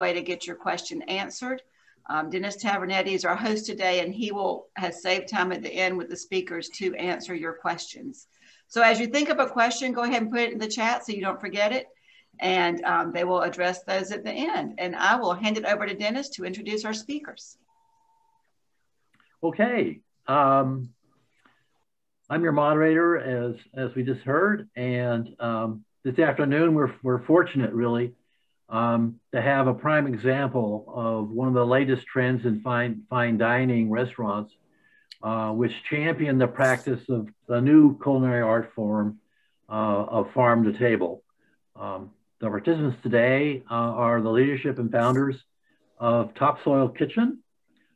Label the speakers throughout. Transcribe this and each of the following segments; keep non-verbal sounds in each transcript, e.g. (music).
Speaker 1: way to get your question answered. Um, Dennis Tavernetti is our host today, and he will has saved time at the end with the speakers to answer your questions. So as you think of a question, go ahead and put it in the chat so you don't forget it, and um, they will address those at the end. And I will hand it over to Dennis to introduce our speakers.
Speaker 2: Okay. Um, I'm your moderator, as, as we just heard, and um, this afternoon we're, we're fortunate, really, um, to have a prime example of one of the latest trends in fine, fine dining restaurants, uh, which champion the practice of the new culinary art form uh, of farm to table. Um, the participants today uh, are the leadership and founders of Topsoil Kitchen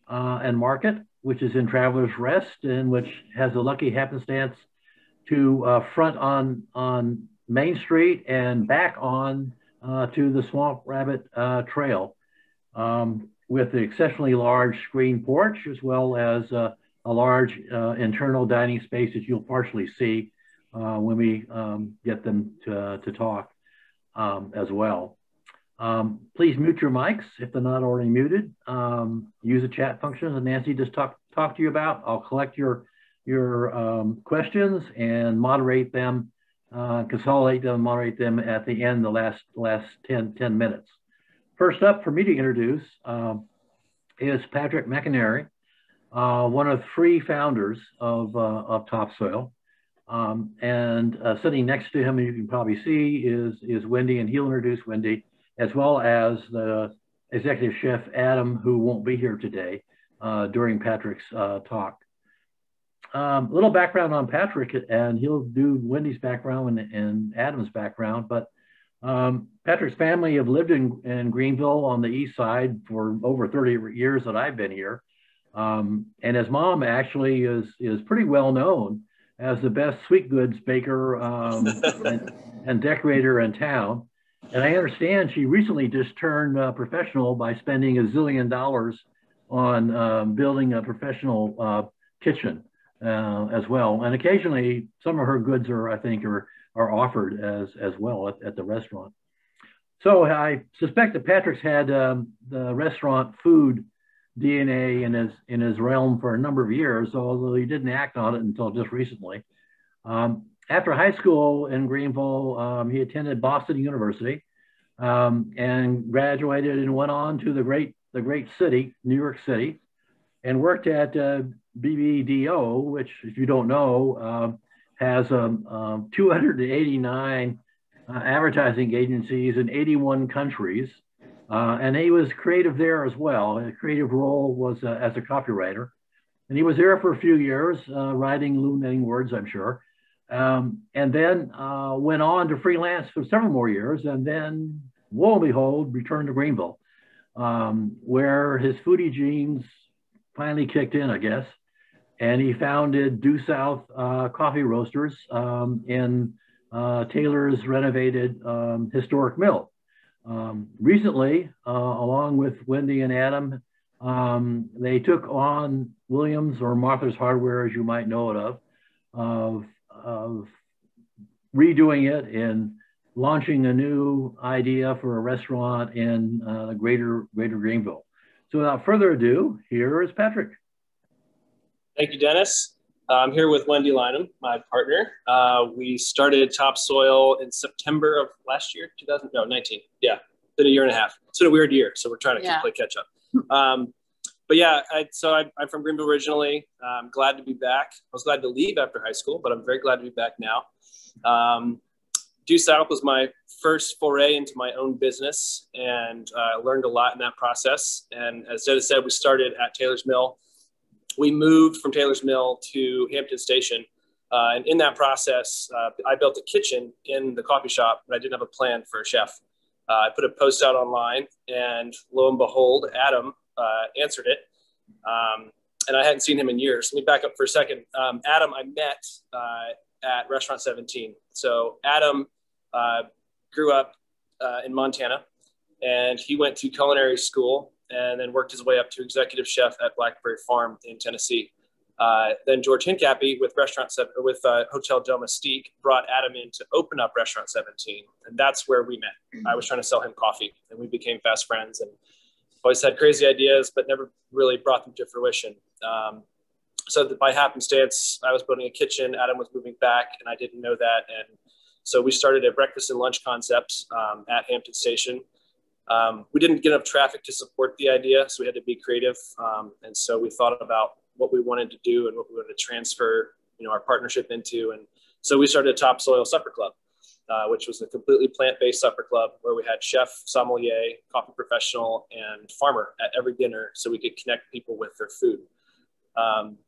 Speaker 2: uh, and Market, which is in Travelers Rest and which has a lucky happenstance to uh, front on, on Main Street and back on uh, to the Swamp Rabbit uh, Trail um, with the exceptionally large screen porch as well as uh, a large uh, internal dining space that you'll partially see uh, when we um, get them to, to talk um, as well. Um, please mute your mics if they're not already muted. Um, use the chat function that Nancy just talked talk to you about. I'll collect your your um, questions and moderate them uh, consolidate them, moderate them at the end, the last, last 10, 10 minutes. First up for me to introduce uh, is Patrick McInerney, uh, one of three founders of, uh, of Topsoil. Um, and uh, sitting next to him, you can probably see, is, is Wendy, and he'll introduce Wendy, as well as the executive chef, Adam, who won't be here today uh, during Patrick's talk. Um, a little background on Patrick, and he'll do Wendy's background and, and Adam's background. But um, Patrick's family have lived in, in, Greenville on the east side for over 30 years that I've been here. Um, and his mom actually is, is pretty well known as the best sweet goods baker um, (laughs) and, and, decorator in town. And I understand she recently just turned uh, professional by spending a zillion dollars on um, building a professional uh, kitchen uh, as well. And occasionally, some of her goods are, I think, are are offered as as well at, at the restaurant. So I suspect that Patrick's had um, the restaurant food DNA in his in his realm for a number of years, although he didn't act on it until just recently. Um, after high school in Greenville, um, he attended Boston University um, and graduated and went on to the great the great city, New York City, and worked at uh, BBDO, which, if you don't know, uh, has um, um, 289 uh, advertising agencies in 81 countries. Uh, and he was creative there as well. His creative role was uh, as a copywriter. And he was there for a few years, uh, writing illuminating words, I'm sure. Um, and then uh, went on to freelance for several more years. And then, lo and behold, returned to Greenville, um, where his foodie genes finally kicked in, I guess and he founded Due South uh, Coffee Roasters um, in uh, Taylor's renovated um, historic mill. Um, recently, uh, along with Wendy and Adam, um, they took on Williams or Martha's Hardware, as you might know it of, of, of redoing it and launching a new idea for a restaurant in uh, greater, greater Greenville. So without further ado, here is Patrick.
Speaker 3: Thank you, Dennis. Uh, I'm here with Wendy Lynham, my partner. Uh, we started Topsoil in September of last year, 2000, no, 19. Yeah, been a year and a half. It's been a weird year, so we're trying to yeah. play catch up. Um, but yeah, I, so I, am from Greenville originally. I'm glad to be back. I was glad to leave after high school, but I'm very glad to be back now. Um, Due South was my first foray into my own business, and I uh, learned a lot in that process. And as Dennis said, we started at Taylor's Mill we moved from Taylor's Mill to Hampton Station. Uh, and in that process, uh, I built a kitchen in the coffee shop, but I didn't have a plan for a chef. Uh, I put a post out online, and lo and behold, Adam uh, answered it. Um, and I hadn't seen him in years. Let me back up for a second. Um, Adam, I met uh, at Restaurant 17. So Adam uh, grew up in Montana, and he went to culinary school and then worked his way up to executive chef at Blackberry Farm in Tennessee. Uh, then George Hincapie with restaurant seven, with uh, Hotel Domestique brought Adam in to open up Restaurant 17, and that's where we met. I was trying to sell him coffee, and we became fast friends, and always had crazy ideas, but never really brought them to fruition. Um, so by happenstance, I was building a kitchen. Adam was moving back, and I didn't know that, and so we started a breakfast and lunch concept um, at Hampton Station. Um, we didn't get enough traffic to support the idea, so we had to be creative, um, and so we thought about what we wanted to do and what we wanted to transfer, you know, our partnership into. And so we started a Topsoil Supper Club, uh, which was a completely plant-based supper club where we had chef, sommelier, coffee professional, and farmer at every dinner, so we could connect people with their food. Um,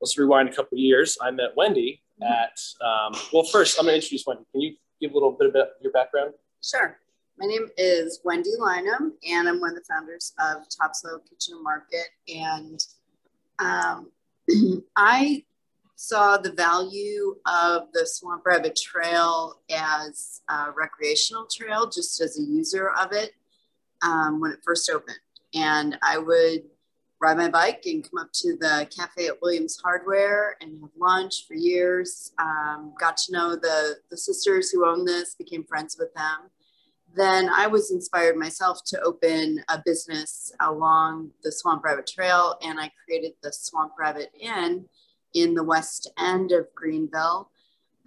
Speaker 3: let's rewind a couple years. I met Wendy at. Um, well, first I'm going to introduce Wendy. Can you give a little bit about your background?
Speaker 4: Sure. My name is Wendy Lynham, and I'm one of the founders of Topsoil Kitchen Market. And um, (clears throat) I saw the value of the Swamp Rabbit Trail as a recreational trail, just as a user of it um, when it first opened. And I would ride my bike and come up to the cafe at Williams Hardware and have lunch for years. Um, got to know the, the sisters who own this, became friends with them then I was inspired myself to open a business along the Swamp Rabbit Trail, and I created the Swamp Rabbit Inn in the west end of Greenville.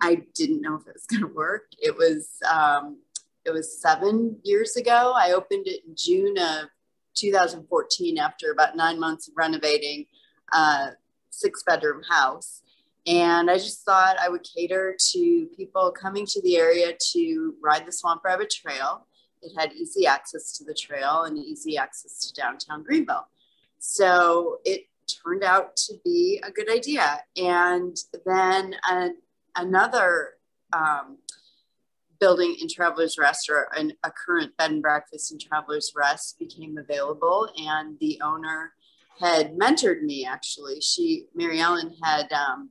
Speaker 4: I didn't know if it was (laughs) going to work. It was um, it was seven years ago. I opened it in June of 2014 after about nine months of renovating a six bedroom house. And I just thought I would cater to people coming to the area to ride the Swamp Rabbit Trail. It had easy access to the trail and easy access to downtown Greenville. So it turned out to be a good idea. And then another um, building in Travelers Rest or an, a current bed and breakfast in Travelers Rest became available. And the owner had mentored me actually. She, Mary Ellen, had um,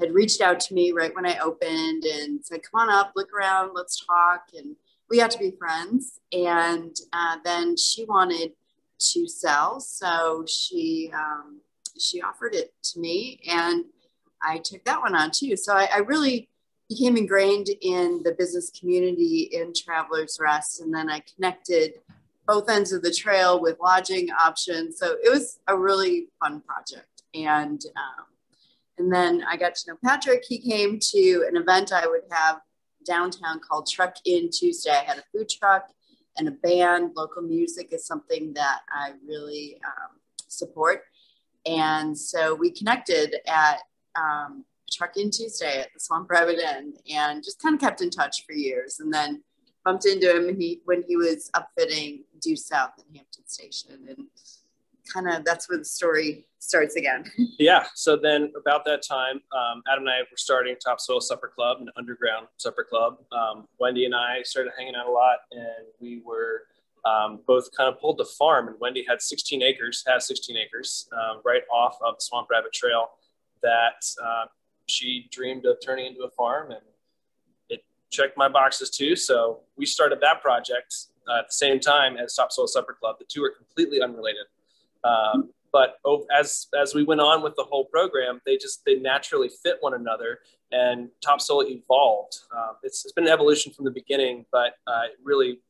Speaker 4: had reached out to me right when I opened and said, "Come on up, look around, let's talk." And we got to be friends. And uh, then she wanted to sell, so she um, she offered it to me, and I took that one on too. So I, I really became ingrained in the business community in Travelers Rest, and then I connected both ends of the trail with lodging options. So it was a really fun project, and um, and then I got to know Patrick. He came to an event I would have downtown called Truck In Tuesday. I had a food truck and a band. Local music is something that I really um, support. And so we connected at um, Truck In Tuesday at the Swamp Rabbit Inn and just kind of kept in touch for years. And then bumped into him when he, when he was upfitting Due South in Hampton Station. And kind of that's where the story starts again. (laughs)
Speaker 3: yeah. So then about that time, um, Adam and I were starting Topsoil Supper Club, an underground supper club. Um, Wendy and I started hanging out a lot, and we were um, both kind of pulled the farm. And Wendy had 16 acres, has 16 acres, um, right off of the Swamp Rabbit Trail that uh, she dreamed of turning into a farm, and it checked my boxes too. So we started that project uh, at the same time as Topsoil Supper Club. The two are completely unrelated. Um, but as as we went on with the whole program, they just they naturally fit one another, and Topsoil evolved. Um, it's, it's been an evolution from the beginning, but uh, really,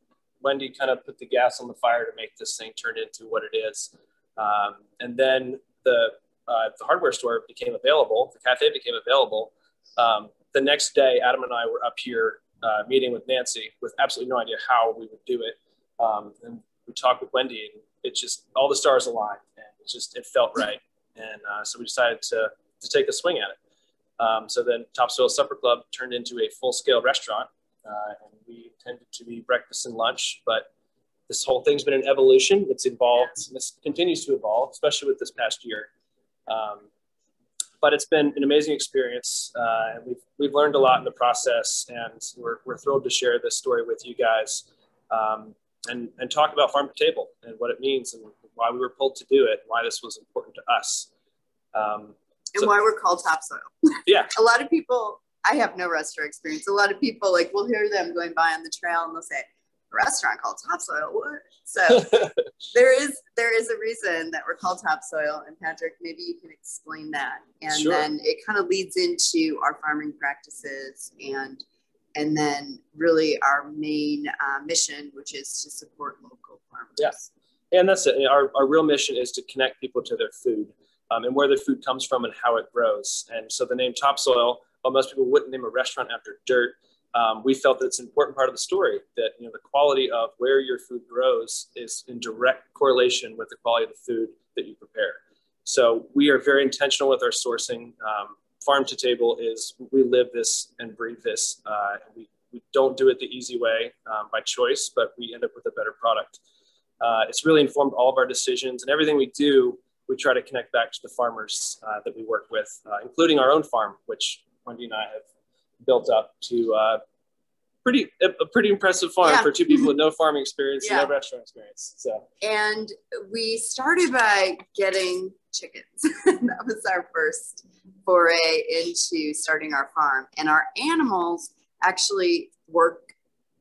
Speaker 3: Wendy kind of put the gas on the fire to make this thing turn into what it is. Um, and then the uh, the hardware store became available, the cafe became available. Um, the next day, Adam and I were up here uh, meeting with Nancy with absolutely no idea how we would do it. Um, and we talked with Wendy, and it just all the stars aligned, and it just it felt right. And uh, so we decided to to take a swing at it. Um, so then Topsoil Supper Club turned into a full scale restaurant, uh, and we intended to be breakfast and lunch, but this whole thing's been an evolution. It's evolved, and this continues to evolve, especially with this past year. Um, but it's been an amazing experience, uh, and we've we've learned a lot in the process, and we're we're thrilled to share this story with you guys. Um, and, and talk about farm to table and what it means and why we were pulled to do it, and why this was important to us. Um,
Speaker 4: and so, why we're called topsoil.
Speaker 3: Yeah. (laughs)
Speaker 4: a lot of people, I have no restaurant experience. A lot of people like we'll hear them going by on the trail and they'll say, a restaurant called topsoil. What? So (laughs) there is there is a reason that we're called topsoil. And Patrick, maybe you can explain that. And
Speaker 3: Sure.
Speaker 4: then it kind of leads into our farming practices and and then really our main uh, mission, which is to support local farmers.
Speaker 3: Yes. And that's it. Our, our real mission is to connect people to their food um, and where their food comes from and how it grows. And so the name topsoil, while most people wouldn't name a restaurant after dirt, um, we felt that it's an important part of the story that you know the quality of where your food grows is in direct correlation with the quality of the food that you prepare. So we are very intentional with our sourcing. Um, farm to table is we live this and breathe this. Uh, we, we don't do it the easy way um, by choice, but we end up with a better product. Uh, it's really informed all of our decisions and everything we do. We try to connect back to the farmers uh, that we work with, uh, including our own farm, which Wendy and I have built up to uh, pretty a, a pretty impressive farm
Speaker 4: Yeah.
Speaker 3: for two people with (laughs) no farming experience
Speaker 4: Yeah.
Speaker 3: and no restaurant experience. So
Speaker 4: And we started by getting chickens. (laughs) that was our first foray into starting our farm. And our animals actually work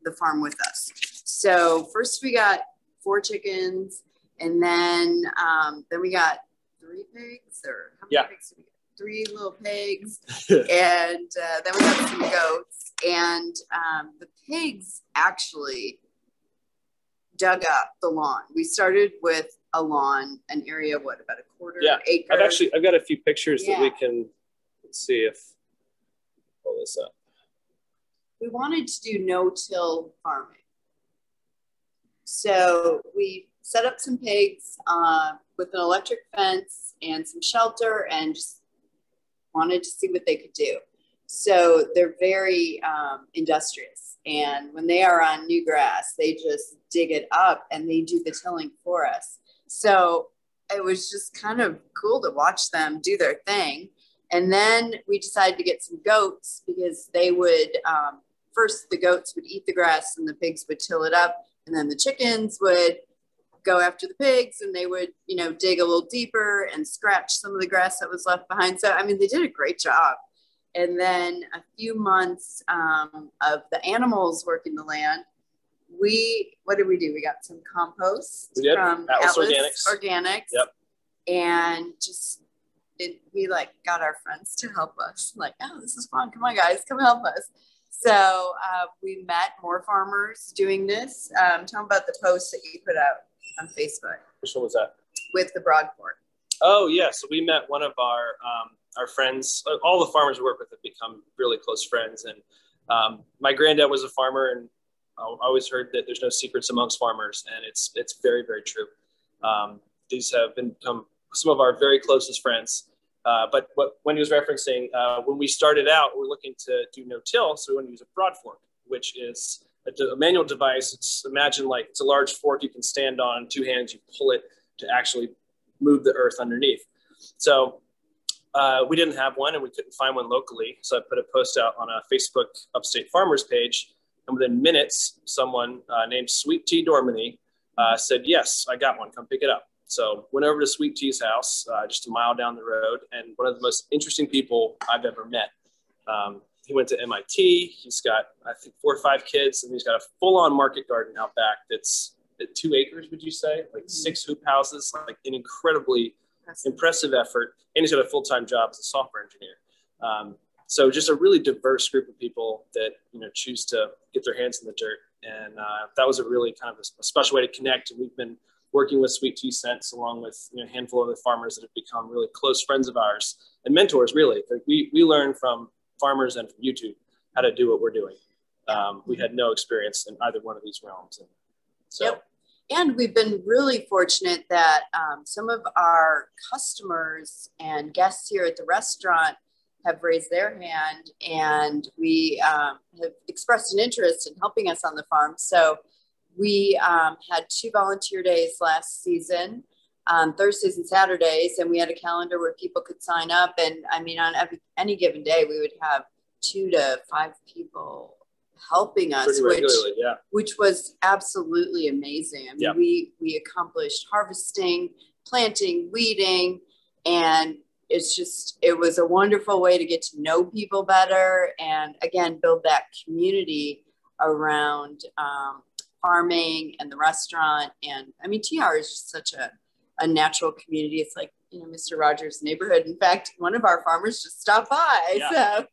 Speaker 4: the farm with us. So first we got four chickens, and then um, then we got three pigs, or how many
Speaker 3: Yeah.
Speaker 4: pigs did we get? Three little pigs, (laughs) and uh, then we got some goats. And um, the pigs actually dug up the lawn. We started with a lawn, an area of what about a quarter
Speaker 3: Yeah,
Speaker 4: acre.
Speaker 3: I've actually I've got a few pictures that we can let's see if pull this up.
Speaker 4: we wanted to do no-till farming. So we set up some pigs uh, with an electric fence and some shelter and just wanted to see what they could do. So they're very um, industrious. And when they are on new grass, they just dig it up and they do the tilling for us. So it was just kind of cool to watch them do their thing. And then we decided to get some goats because they would, um, first the goats would eat the grass and the pigs would till it up. And then the chickens would go after the pigs and they would, you know, dig a little deeper and scratch some of the grass that was left behind. So, I mean, they did a great job. And then a few months um, of the animals working the land, we, what did we do? We got some compost
Speaker 3: We did.
Speaker 4: from
Speaker 3: Atlas
Speaker 4: Atlas
Speaker 3: Organics.
Speaker 4: Organics.
Speaker 3: Yep.
Speaker 4: And just, it, we like got our friends to help us. Like, oh, this is fun. Come on, guys, come help us. So uh, we met more farmers doing this. Um, tell them about the post that you put out on Facebook
Speaker 3: Which one was that?
Speaker 4: with the broad fork.
Speaker 3: Oh yeah, so we met one of our um, our friends. All the farmers we work with have become really close friends, and um, my granddad was a farmer, and I always heard that there's no secrets amongst farmers, and it's it's very very true. Um, these have become some of our very closest friends. Uh, but what Wendy was referencing, uh, when we started out, we we're looking to do no-till, so we want to use a broad fork, which is a, a manual device. It's imagine like it's a large fork you can stand on, two hands, you pull it to actually move the earth underneath. So uh, we didn't have one and we couldn't find one locally. So I put a post out on a Facebook Upstate Farmers page. And within minutes, someone uh, named Sweet Tea Dormany uh, said, Yes, I got one. Come pick it up. So went over to Sweet Tea's house, uh, just a mile down the road, and one of the most interesting people I've ever met. Um, he went to MIT. He's got, I think, four or five kids, and he's got a full-on market garden out back that's at two acres, would you say? Like six hoop houses, like an incredibly impressive effort. And he's got a full-time job as a software engineer. Um, so just a really diverse group of people that you know choose to get their hands in the dirt, and uh, that was a really kind of a, a special way to connect. And we've been working with Sweet Tea Sense along with you know, a handful of the farmers that have become really close friends of ours and mentors. Really, we we learn from farmers and from YouTube how to do what we're doing. Um, we had no experience in either one of these realms, and so.
Speaker 4: Yep. And we've been really fortunate that um, some of our customers and guests here at the restaurant have raised their hand and we um, have expressed an interest in helping us on the farm. So we um, had two volunteer days last season, um, Thursdays and Saturdays, and we had a calendar where people could sign up. And I mean, on every, any given day, we would have two to five people helping us, which
Speaker 3: yeah.
Speaker 4: which was absolutely amazing. I mean,
Speaker 3: Yeah.
Speaker 4: we we accomplished harvesting, planting, weeding, and it's just it was a wonderful way to get to know people better and again build that community around um, farming and the restaurant. And I mean, TR is just such a a natural community. It's like you know Mr. Rogers' neighborhood. In fact, one of our farmers just stopped by,
Speaker 3: Yeah.
Speaker 4: so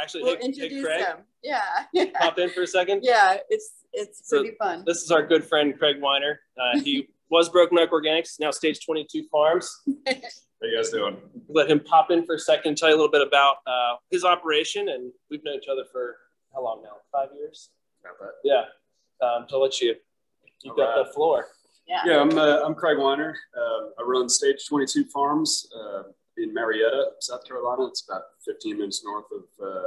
Speaker 3: Actually,
Speaker 4: we'll
Speaker 3: hey, hey,
Speaker 4: introduce
Speaker 3: Craig,
Speaker 4: them. Yeah, (laughs)
Speaker 3: pop in for a second.
Speaker 4: yeah, it's it's
Speaker 3: So
Speaker 4: pretty fun.
Speaker 3: This is our good friend Craig Weiner. Uh, he (laughs) was Broken Oak Organics, now Stage 22 Farms. (laughs)
Speaker 5: How you guys doing?
Speaker 3: Let him pop in for a second, tell you a little bit about uh, his operation, and we've known each other for how long now? Five years.
Speaker 5: Got that?
Speaker 3: Yeah. Um, so I'll let you. You've got
Speaker 5: Alright.
Speaker 3: the floor.
Speaker 4: Yeah.
Speaker 5: Yeah, I'm, uh, I'm Craig Weiner. Uh, I run Stage 22 Farms uh, in Marietta, South Carolina. It's about 15 minutes north of, uh,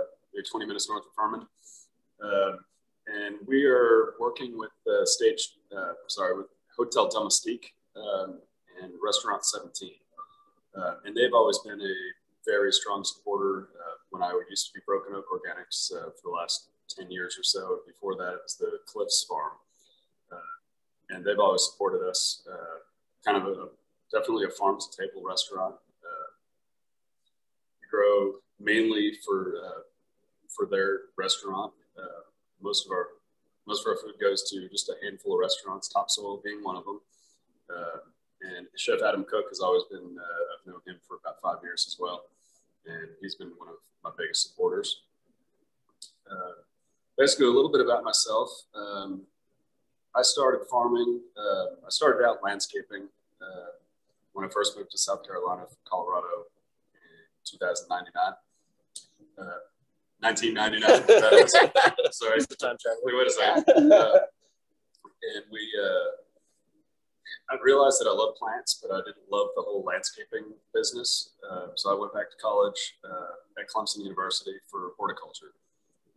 Speaker 5: 20 minutes north of Furman. Uh, and we are working with uh, Stage, uh, sorry, with Hotel Domestique um, and Restaurant 17. Uh, and they've always been a very strong supporter uh, when I used to be Broken Oak Organics uh, for the last 10 years or so. Before that, it was the Cliffs Farm. Uh, and they've always supported us. Uh, kind of a definitely a farm to table restaurant. Uh, we grow mainly for uh, for their restaurant. Uh, most of our most of our food goes to just a handful of restaurants. Topsoil being one of them. Uh, and Chef Adam Cook has always been. I've known him for about five years as well, and he's been one of my biggest supporters. Uh, basically, a little bit about myself. Um, I started farming. Uh, I started out landscaping uh, when I first moved to South Carolina from Colorado in 2099. Uh, 1999. Uh, (laughs) sorry,
Speaker 3: It's the time travel.
Speaker 5: wait, wait a second. (laughs) Uh, and we, uh, I realized that I love plants, but I didn't love the whole landscaping business. Uh, so I went back to college uh, at Clemson University for horticulture.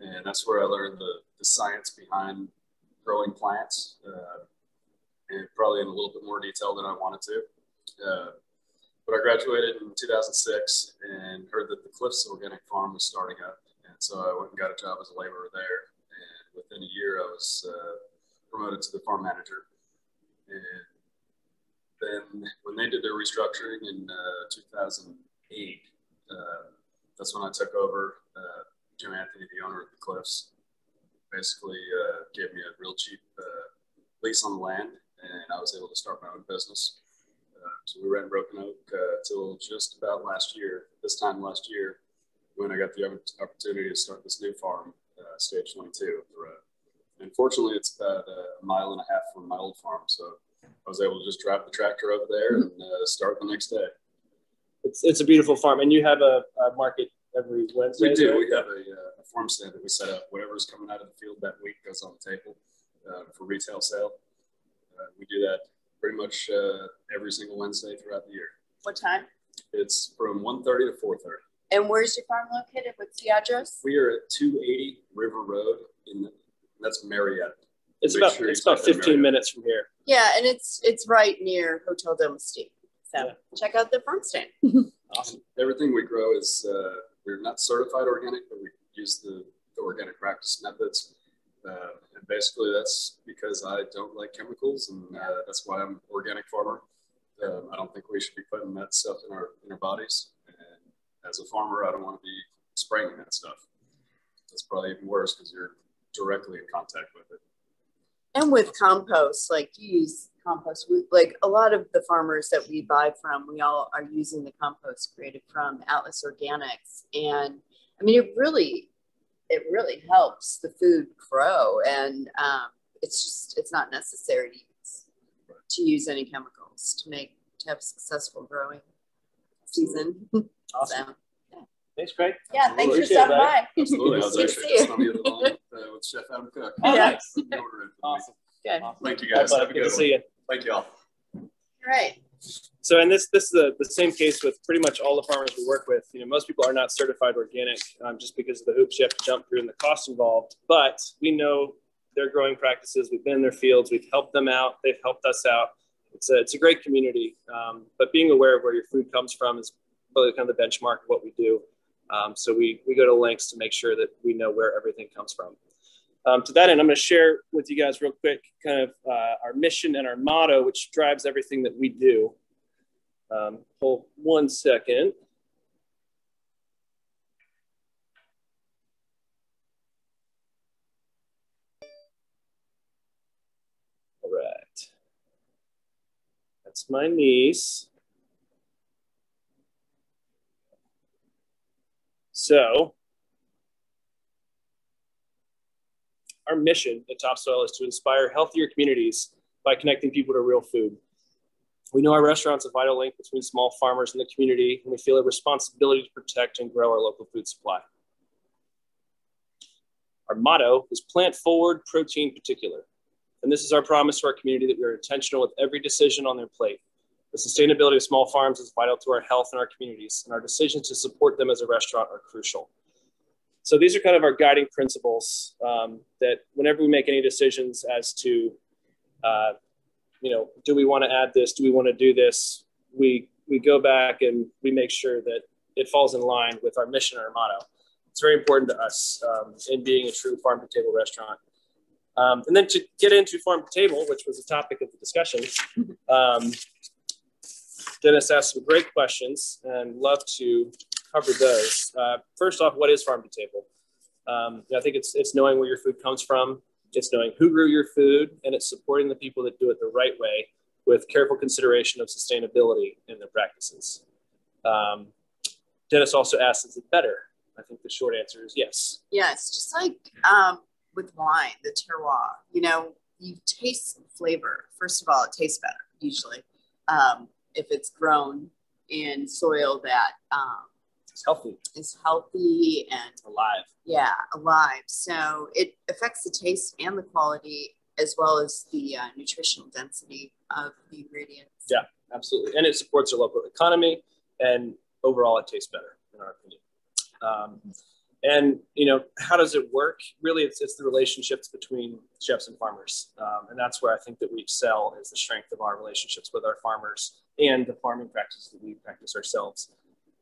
Speaker 5: And that's where I learned the, the science behind growing plants, uh, and probably in a little bit more detail than I wanted to. Uh, but I graduated in 2006 and heard that the Cliffs Organic Farm was starting up. And so I went and got a job as a laborer there. And within a year, I was uh, promoted to the farm manager. And then when they did their restructuring in uh, 2008, uh, that's when I took over. Jim Anthony, the owner of the Cliffs, basically uh, gave me a real cheap uh, lease on the land, and I was able to start my own business. Uh, so we ran Broken Oak uh, till just about last year. This time last year, when I got the opportunity to start this new farm, uh, Stage 22 up the road. Unfortunately, it's about a mile and a half from my old farm, so I was able to just drive the tractor over there and uh, start the next day.
Speaker 3: It's, it's a beautiful farm, and you have a, a market every Wednesday.
Speaker 5: We do.
Speaker 3: right?
Speaker 5: We have a, uh, a farm stand that we set up. Whatever's coming out of the field that week goes on the table uh, for retail sale. Uh, we do that pretty much uh, every single Wednesday throughout the year.
Speaker 4: What time?
Speaker 5: It's from 1.30 to 4.30.
Speaker 4: And where's your farm located? What's the address?
Speaker 5: We are at 280 River Road in the, that's Marietta.
Speaker 3: It's
Speaker 5: Make
Speaker 3: about
Speaker 5: sure
Speaker 3: it's about 15
Speaker 5: Marriott.
Speaker 3: minutes from here.
Speaker 4: Yeah, and it's it's right near Hotel Domestique. So
Speaker 3: Yeah.
Speaker 4: check out the farm stand. (laughs)
Speaker 3: Awesome.
Speaker 5: Everything we grow is, uh, we're not certified organic, but we use the, the organic practice methods. Uh, and basically that's because I don't like chemicals and uh, that's why I'm an organic farmer. Um, I don't think we should be putting that stuff in our, in our bodies. And as a farmer, I don't want to be spraying that stuff. That's probably even worse because you're directly in contact with it.
Speaker 4: And with compost, like you use compost, we, like a lot of the farmers that we buy from, we all are using the compost created from Atlas Organics. And I mean, it really, it really helps the food grow. And um, it's just, it's not necessary to use, to use any chemicals to make, to have successful growing season. (laughs)
Speaker 3: Awesome.
Speaker 4: So,
Speaker 3: Thanks, Craig.
Speaker 4: yeah, thanks for stopping by.
Speaker 5: Absolutely. I was (laughs) actually just on the other phone with, uh, with Chef Adam Cook.
Speaker 3: Oh, (laughs)
Speaker 4: Yeah.
Speaker 3: nice.
Speaker 5: He ordered it for me.
Speaker 3: Awesome.
Speaker 4: Good.
Speaker 3: awesome.
Speaker 5: Thank you guys. Have a
Speaker 3: Good
Speaker 5: good
Speaker 3: to
Speaker 5: one.
Speaker 3: see you.
Speaker 5: Thank you all.
Speaker 4: All right.
Speaker 3: So, and this this is the, the same case with pretty much all the farmers we work with. You know, most people are not certified organic um, just because of the hoops you have to jump through and the cost involved. But we know their growing practices. We've been in their fields. We've helped them out. They've helped us out. It's a it's a great community. Um, but being aware of where your food comes from is really kind of the benchmark of what we do. Um, so we we go to lengths to make sure that we know where everything comes from. Um, to that end, I'm going to share with you guys real quick kind of uh, our mission and our motto, which drives everything that we do. Um, hold one second. All right. That's my niece. So our mission at Topsoil is to inspire healthier communities by connecting people to real food. We know our restaurant's a vital link between small farmers and the community, and we feel a responsibility to protect and grow our local food supply. Our motto is plant forward, protein particular. And this is our promise to our community that we are intentional with every decision on their plate. The sustainability of small farms is vital to our health and our communities, and our decisions to support them as a restaurant are crucial. So these are kind of our guiding principles um, that whenever we make any decisions as to, uh, you know, do we want to add this? Do we want to do this? We, we go back and we make sure that it falls in line with our mission and our motto. It's very important to us um, in being a true farm to table restaurant. Um, and then to get into farm to table, which was the topic of the discussion, um, Dennis asked some great questions and love to cover those. Uh, first off, what is farm to table? Um, I think it's, it's knowing where your food comes from, it's knowing who grew your food, and it's supporting the people that do it the right way with careful consideration of sustainability in their practices. Um, Dennis also asked, is it better? I think the short answer is yes.
Speaker 4: Yes, just like um, with wine, the terroir, you know, you taste flavor. First of all, it tastes better usually um, if it's grown in soil that um,
Speaker 3: it's healthy.
Speaker 4: Is healthy and
Speaker 3: alive.
Speaker 4: Yeah, alive. So it affects the taste and the quality as well as the uh, nutritional density of the ingredients.
Speaker 3: Yeah, absolutely. And it supports our local economy and overall it tastes better in our opinion. Um, and you know, how does it work? Really, it's, it's the relationships between chefs and farmers, um, and that's where I think that we excel is the strength of our relationships with our farmers and the farming practices that we practice ourselves.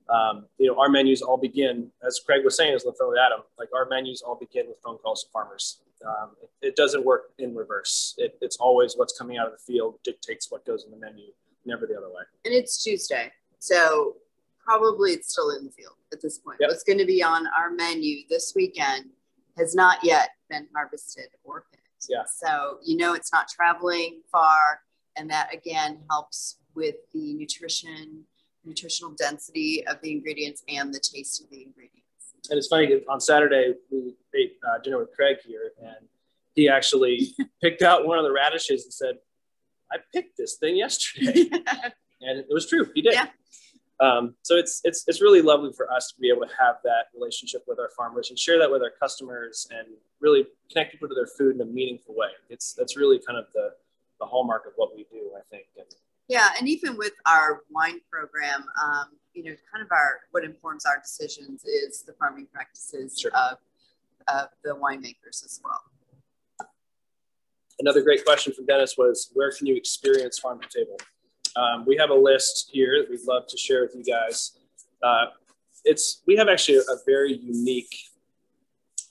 Speaker 3: Um, you know, our menus all begin, as Craig was saying, as the phone Adam, like our menus all begin with phone calls to farmers. Um, it, it, doesn't work in reverse. It, it's always what's coming out of the field dictates what goes in the menu, never the other way.
Speaker 4: And it's Tuesday, so probably it's still in the field at this point. Yep. What's going to be on our menu this weekend has not yet been harvested or picked.
Speaker 3: Yeah.
Speaker 4: So you know it's not traveling far, and that again helps with the nutrition, nutritional density of the ingredients and the taste of the ingredients.
Speaker 3: And it's funny on Saturday we ate uh, dinner with Craig here, and he actually (laughs) picked out one of the radishes and said, "I picked this thing yesterday," (laughs) and it was true. He did.
Speaker 4: Yeah.
Speaker 3: Um, so it's it's it's really lovely for us to be able to have that relationship with our farmers and share that with our customers and really connect people to their food in a meaningful way. It's that's really kind of the the hallmark of what we do, I think. And,
Speaker 4: yeah, and even with our wine program, um, you know, kind of our what informs our decisions is the farming practices sure. of of the winemakers as well.
Speaker 3: Another great question from Dennis was, where can you experience farm to table? Um, we have a list here that we'd love to share with you guys. Uh, it's we have actually a very unique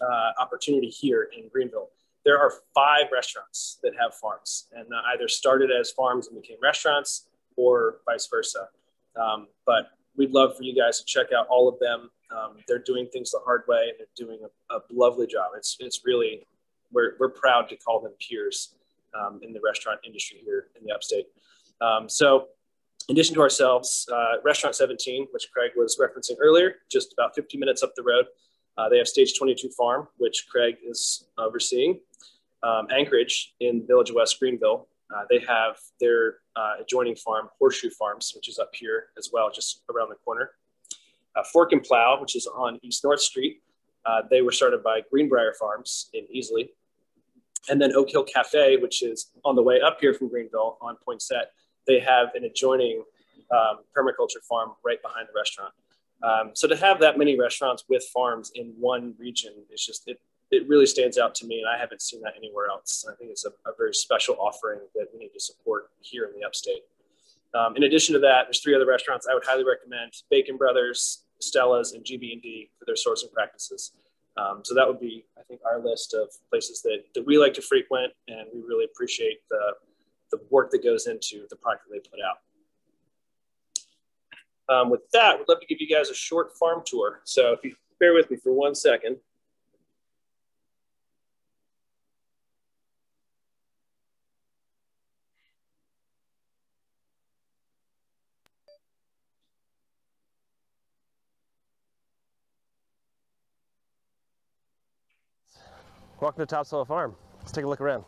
Speaker 3: uh, opportunity here in Greenville. There are five restaurants that have farms, and either started as farms and became restaurants, or vice versa. Um, but we'd love for you guys to check out all of them. Um, they're doing things the hard way, and they're doing a, a lovely job. It's it's really we're we're proud to call them peers um, in the restaurant industry here in the upstate. Um, so in addition to ourselves, uh, Restaurant 17, which Craig was referencing earlier, just about 50 minutes up the road, uh, they have Stage 22 Farm, which Craig is overseeing. Um, Anchorage in Village of West Greenville, uh, they have their uh, adjoining farm, Horseshoe Farms, which is up here as well, just around the corner. Uh, Fork and Plow, which is on East North Street, uh, they were started by Greenbrier Farms in Easley. And then Oak Hill Cafe, which is on the way up here from Greenville on Poinsett they have an adjoining um, permaculture farm right behind the restaurant. Um, so to have that many restaurants with farms in one region is just it. It really stands out to me, and I haven't seen that anywhere else. I think it's a, a very special offering that we need to support here in the upstate. Um, in addition to that, there's three other restaurants I would highly recommend: Bacon Brothers, Stella's, and GB&D for their sourcing practices. Um, so that would be, I think, our list of places that, that we like to frequent, and we really appreciate the the work that goes into the product that they put out. Um, with that, we'd love to give you guys a short farm tour. So if you bear with me for one second.
Speaker 6: Welcome to Topsoil Farm. Let's take a look around.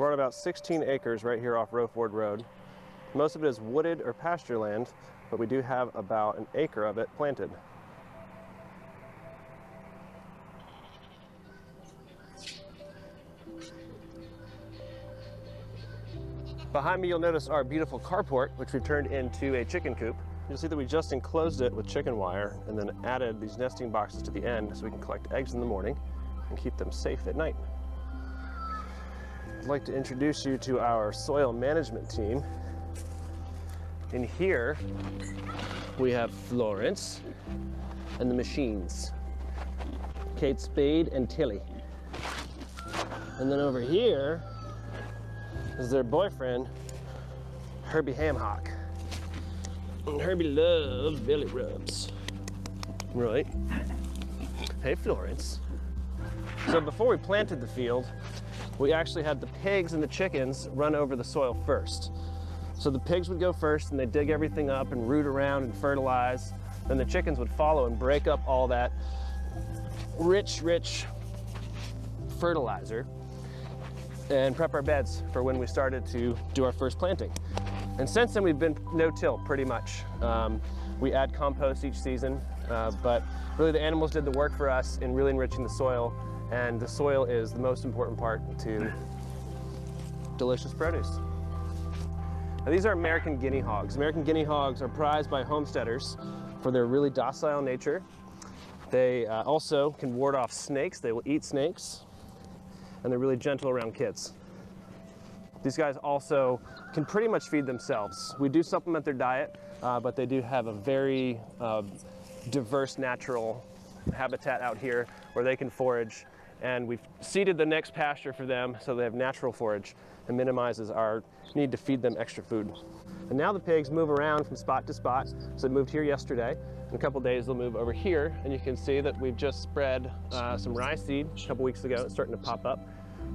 Speaker 6: We're on about 16 acres right here off Roe Ford Road. Most of it is wooded or pasture land, but we do have about an acre of it planted. Behind me, you'll notice our beautiful carport, which we've turned into a chicken coop. You'll see that we just enclosed it with chicken wire and then added these nesting boxes to the end so we can collect eggs in the morning and keep them safe at night. I'd like to introduce you to our soil management team. In here, we have Florence and the machines, Kate Spade and Tilly. And then over here is their boyfriend, Herbie Hamhock. And Herbie loves belly rubs. Right. Hey, Florence. So before we planted the field, we actually had the pigs and the chickens run over the soil first. So the pigs would go first and they dig everything up and root around and fertilize. Then the chickens would follow and break up all that rich, rich fertilizer and prep our beds for when we started to do our first planting. And since then, we've been no-till pretty much. Um, we add compost each season, uh, but really the animals did the work for us in really enriching the soil, and the soil is the most important part to delicious produce. Now, these are American guinea hogs. American guinea hogs are prized by homesteaders for their really docile nature. They uh, also can ward off snakes. They will eat snakes and they're really gentle around kids. These guys also can pretty much feed themselves. We do supplement their diet, uh, but they do have a very uh, diverse natural habitat out here where they can forage. And we've seeded the next pasture for them so they have natural forage and minimizes our need to feed them extra food. And now the pigs move around from spot to spot. So they moved here yesterday. In a couple days, they'll move over here. And you can see that we've just spread uh, some rye seed a couple weeks ago. It's starting to pop up.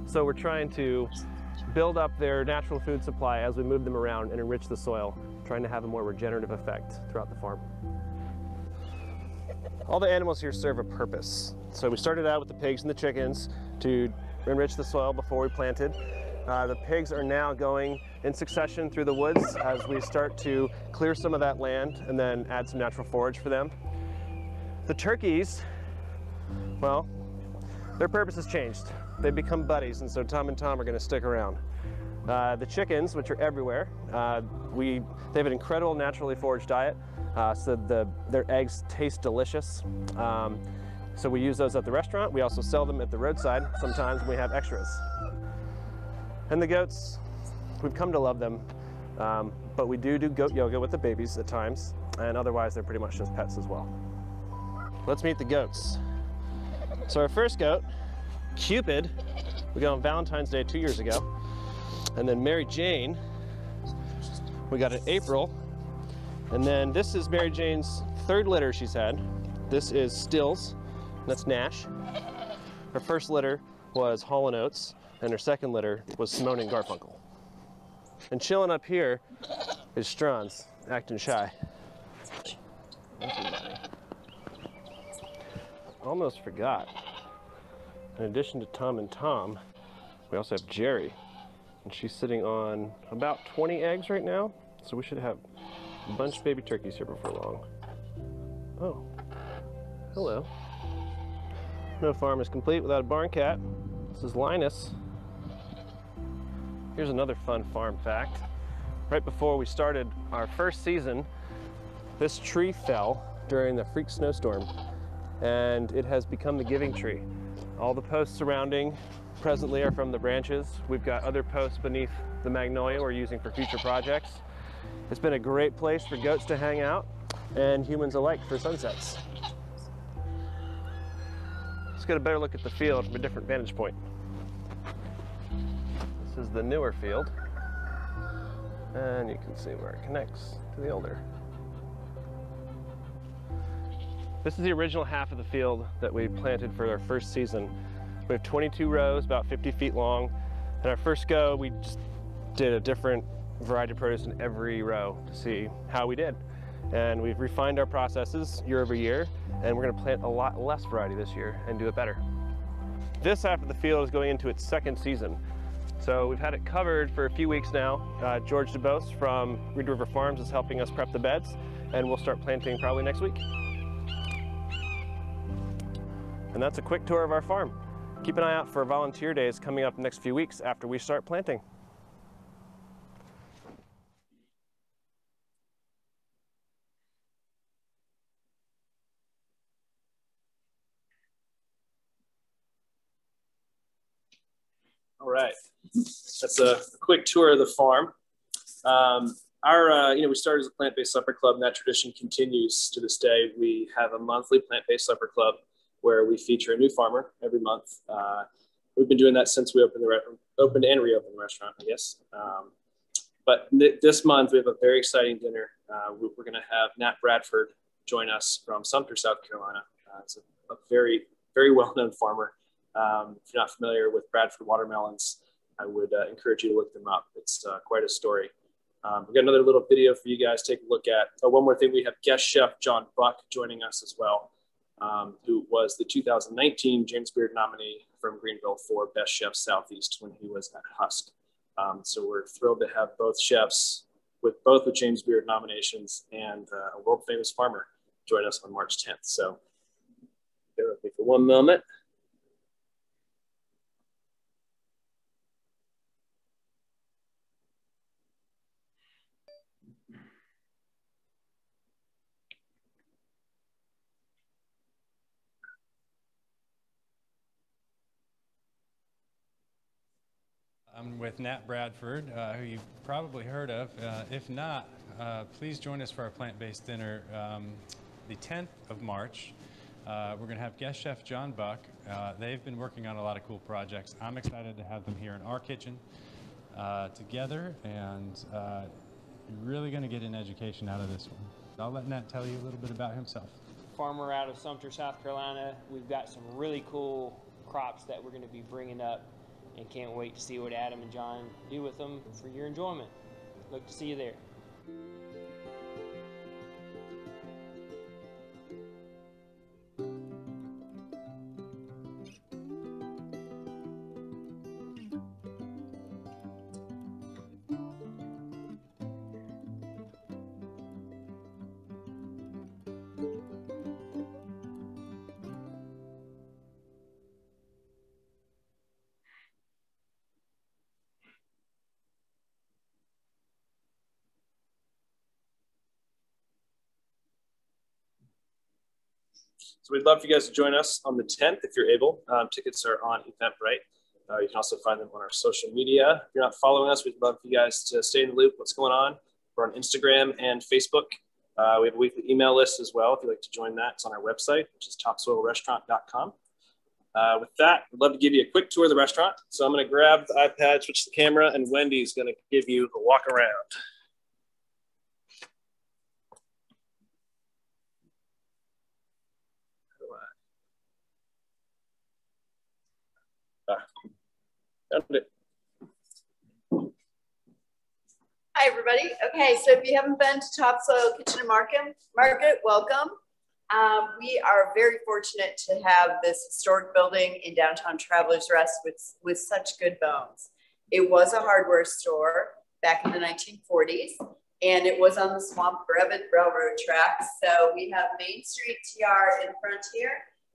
Speaker 6: So we're trying to build up their natural food supply as we move them around and enrich the soil, trying to have a more regenerative effect throughout the farm. All the animals here serve a purpose. So we started out with the pigs and the chickens to enrich the soil before we planted. Uh, the pigs are now going in succession through the woods as we start to clear some of that land and then add some natural forage for them. The turkeys, well, their purpose has changed. They've become buddies, and so Tom and Tom are going to stick around. Uh, the chickens, which are everywhere, uh, we they have an incredible naturally foraged diet, uh, so the, their eggs taste delicious. Um, so we use those at the restaurant. We also sell them at the roadside sometimes we have extras. And the goats, we've come to love them, um, but we do do goat yoga with the babies at times, and otherwise they're pretty much just pets as well. Let's meet the goats. So our first goat, Cupid, we got on Valentine's Day two years ago. And then Mary Jane, we got in April. And then this is Mary Jane's third litter she's had. This is Stills, that's Nash. Her first litter was Hall & Oates, and her second litter was Simone and Garfunkel. And chilling up here is Strauns, acting shy. Almost forgot. In addition to Tom and Tom, we also have Jerry. And she's sitting on about 20 eggs right now. So we should have a bunch of baby turkeys here before long. Oh, hello. No farm is complete without a barn cat. This is Linus. Here's another fun farm fact. Right before we started our first season, this tree fell during the freak snowstorm and it has become the giving tree. All the posts surrounding presently are from the branches. We've got other posts beneath the magnolia we're using for future projects. It's been a great place for goats to hang out and humans alike for sunsets. Let's get a better look at the field from a different vantage point. This is the newer field. And you can see where it connects to the older. This is the original half of the field that we planted for our first season. We have 22 rows, about 50 feet long. And our first go, we just did a different variety of produce in every row to see how we did.
Speaker 3: and we've refined our processes year over year, and we're gonna plant a lot less variety this year and do it better. This half of the field is going into its second season. So we've had it covered for a few weeks now. Uh, George DeBose from Reed River Farms is helping us prep the beds, and we'll start planting probably next week. And that's a quick tour of our farm. Keep an eye out for volunteer days coming up next few weeks after we start planting. All right, that's a quick tour of the farm. Um, our, uh, you know, we started as a plant-based supper club, and that tradition continues to this day. We have a monthly plant-based supper club where we feature a new farmer every month. Uh, we've been doing that since we opened the re- opened and reopened the restaurant, I guess. Um, but th- this month we have a very exciting dinner. Uh, we, are going to have Nat Bradford join us from Sumter, South Carolina. Uh, it's a, a, very very well known farmer. Um, if you're not familiar with Bradford watermelons, I would uh, encourage you to look them up. It's uh, quite a story. Um, we got another little video for you guys to take a look at. Oh, one more thing, we have guest chef John Buck joining us as well, um, who was the 2019 James Beard nominee from Greenville for Best Chef Southeast when he was at Husk. Um, so we're thrilled to have both chefs with both the James Beard nominations and uh, a world famous farmer join us on March 10th. So bear with me for one moment.
Speaker 7: I'm with Nat Bradford, uh, who you've probably heard of. Uh, if not, uh, please join us for our plant-based dinner um, the 10th of March. Uh, we're going to have guest chef John Buck. Uh, they've been working on a lot of cool projects. I'm excited to have them here in our kitchen uh, together, and you're really going to get an education out of this one. I'll let Nat tell you a little bit about himself.
Speaker 8: Farmer out of Sumter, South Carolina. We've got some really cool crops that we're going to be bringing up and can't wait to see what Adam and John do with them for your enjoyment. Look to see you there.
Speaker 3: So we'd love for you guys to join us on the 10th if you're able. Um, tickets are on Eventbrite. Uh, you can also find them on our social media. If you're not following us, we'd love for you guys to stay in the loop. What's going on? We're on Instagram and Facebook. Uh, we have a weekly email list as well. If you'd like to join that, it's on our website, which is topsoilrestaurant.com. Uh, with that, I'd love to give you a quick tour of the restaurant. So I'm going to grab the iPad, switch the camera, and Wendy's going to give you a walk around.
Speaker 4: Hi, everybody. Okay, so if you haven't been to Topsoil Kitchen and Market, Market welcome. Um, we are very fortunate to have this historic building in downtown Travelers Rest with, with such good bones. It was a hardware store back in the 1940s, and it was on the Swamp Rabbit Railroad tracks. So we have Main Street TR in front here,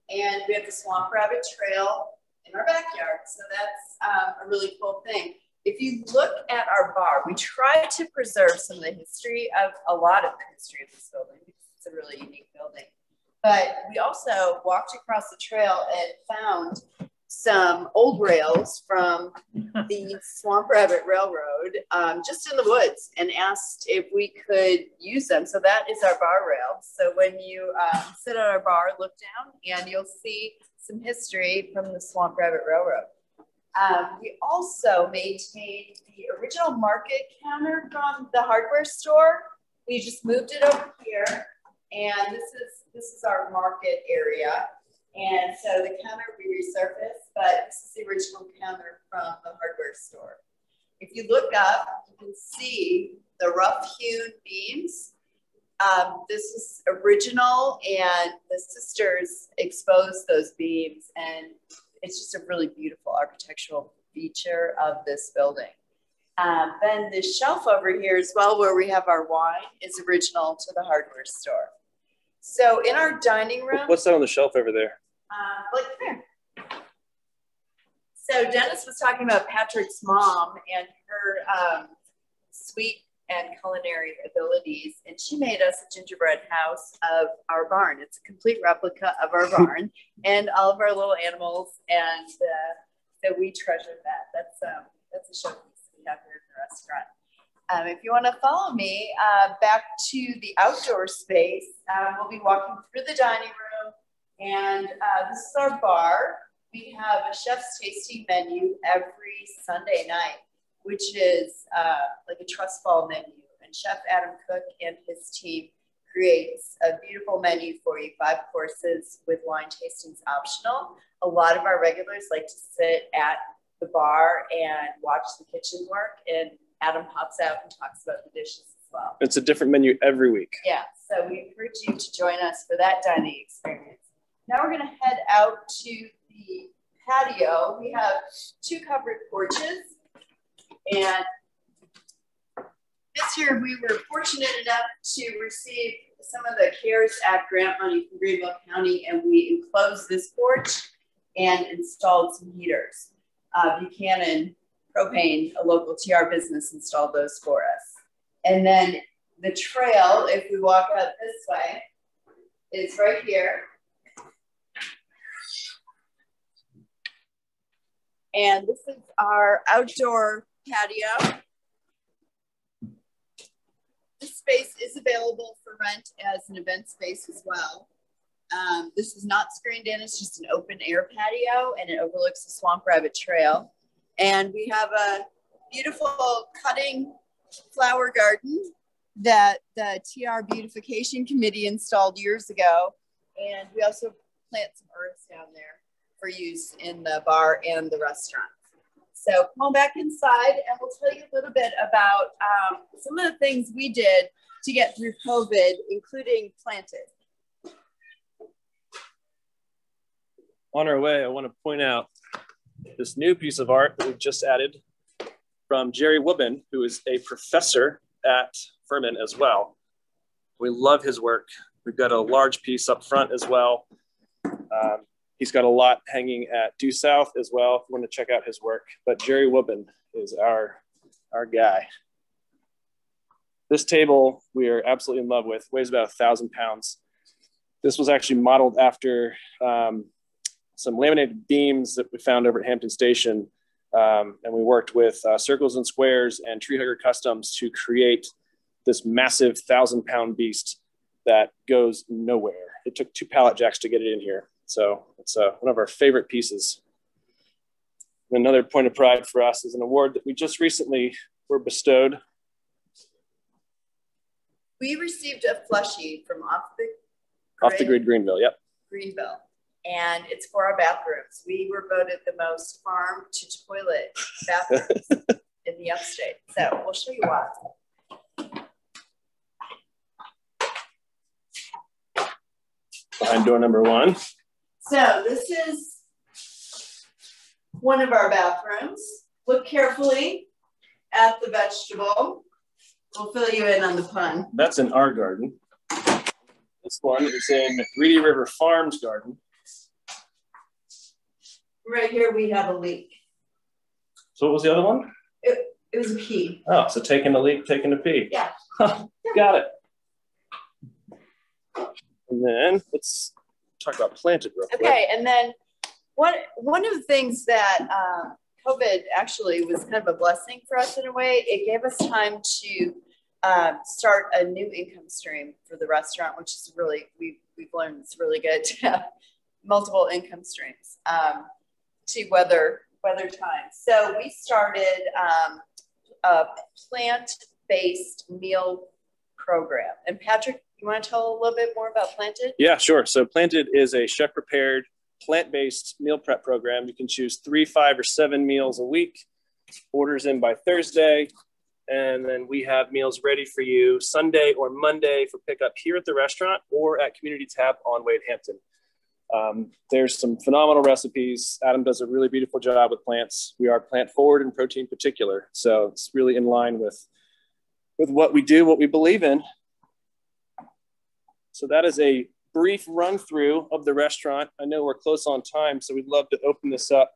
Speaker 4: and we have the Swamp Rabbit Trail in our backyard. So that's um, a really cool thing. If you look at our bar, we try to preserve some of the history of a lot of the history of this building because it's a really unique building. But we also walked across the trail and found some old rails from the Swamp Rabbit Railroad um, just in the woods and asked if we could use them. So that is our bar rail. So when you um, sit at our bar, look down and you'll see some history from the Swamp Rabbit Railroad. Um, we also maintained the original market counter from the hardware store. We just moved it over here, and this is this is our market area. And so the counter we resurfaced, but this is the original counter from the hardware store. If you look up, you can see the rough hewn beams Um, this is original, and the sisters exposed those beams, and it's just a really beautiful architectural feature of this building. Um, then the shelf over here as well, where we have our wine, is original to the hardware store. So in our dining room,
Speaker 3: What's that on the shelf over there?
Speaker 4: uh, like there. So Dennis was talking about Patrick's mom and her um, sweet and culinary abilities, and she made us a gingerbread house of our barn. It's a complete replica of our (laughs) barn and all of our little animals, and uh, so we treasure that. That's um, that's a showpiece we have here in the restaurant. Um, if you want to follow me uh, back to the outdoor space, um, we'll be walking through the dining room, and uh, this is our bar. We have a chef's tasting menu every Sunday night, which is uh, like a trust fall menu. And Chef Adam Cook and his team creates a beautiful menu for you, five courses with wine tastings optional. A lot of our regulars like to sit at the bar and watch the kitchen work, and Adam pops out and talks about the dishes as well.
Speaker 3: It's a different menu every week.
Speaker 4: Yeah, so we encourage you to join us for that dining experience. Now we're going to head out to the patio. We have two covered porches, and this year we were fortunate enough to receive some of the CARES Act grant money from Greenville County, and we enclosed this porch and installed some heaters. Uh, Buchanan Propane, a local TR business, installed those for us. And then the trail, if we walk out this way, is right here. And this is our outdoor patio. This space is available for rent as an event space as well. Um, this is not screened in, it's just an open air patio and it overlooks the Swamp Rabbit Trail. And we have a beautiful cutting flower garden that the TR Beautification Committee installed years ago. And we also plant some herbs down there for use in the bar and the restaurant. So come back inside and we'll tell you a little bit about um, some of the things we did to get through COVID, including planted.
Speaker 3: On our way, I want to point out this new piece of art that we've just added from Jerry Woobin, who is a professor at Furman as well. We love his work. We've got a large piece up front as well. Um, he's got a lot hanging at Due South as well. If you want to check out his work, but Jerry Woobin is our our guy. This table we are absolutely in love with. Weighs about a thousand pounds. This was actually modeled after um, some laminated beams that we found over at Hampton Station. Um, and we worked with uh, Circles and Squares and Tree Hugger Customs to create this massive thousand pound beast that goes nowhere. It took two pallet jacks to get it in here. So it's uh, one of our favorite pieces. Another point of pride for us is an award that we just recently were bestowed.
Speaker 4: We received a plushie from Off the
Speaker 3: Off the Grid Greenville, yep.
Speaker 4: Greenville and it's for our bathrooms. We were voted the most farm to toilet (laughs) bathrooms in the upstate. So we'll show you why.
Speaker 3: Behind door number one.
Speaker 4: So this is one of our bathrooms. Look carefully at the vegetable. We'll fill you in on the pun.
Speaker 3: That's in our garden. This one is in Reedy River Farms garden.
Speaker 4: Right here we have a leak.
Speaker 3: So what was the other one?
Speaker 4: It, it was a pee.
Speaker 3: Oh, so taking a leak, taking a pee.
Speaker 4: Yeah. (laughs)
Speaker 3: Got it. And then let's talk about planted real quick.
Speaker 4: Okay, and then one one of the things that um, COVID actually was kind of a blessing for us in a way. It gave us time to uh, start a new income stream for the restaurant, which is really we've we've learned it's really good to have multiple income streams um, to weather weather times. So we started um, a plant-based meal program. And Patrick, you want to tell a little bit more about Planted?
Speaker 3: Yeah, sure. So Planted is a chef prepared plant-based meal prep program. You can choose three, five, or seven meals a week. Orders in by Thursday, And then we have meals ready for you Sunday or Monday for pickup here at the restaurant or at Community Tap on Wade Hampton. Um, there's some phenomenal recipes. Adam does a really beautiful job with plants. We are plant forward and protein particular. So it's really in line with, with what we do, what we believe in. So that is a brief run through of the restaurant. I know we're close on time, so we'd love to open this up